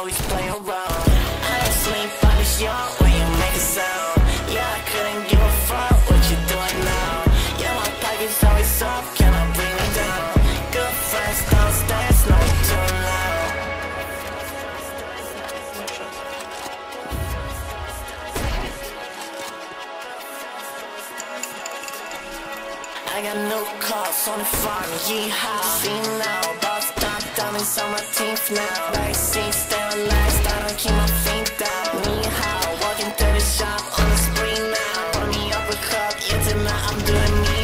always play around I don't sleep, I as young when you make a sound Yeah, I couldn't give a fuck what you're doing now Yeah, my pocket's always soft, can I bring it down? Good friends downstairs, no it's too loud. I got no calls on the farm, yeehaw. See now, boss, stop, diamonds on my teeth now. Right, see, stay doing it.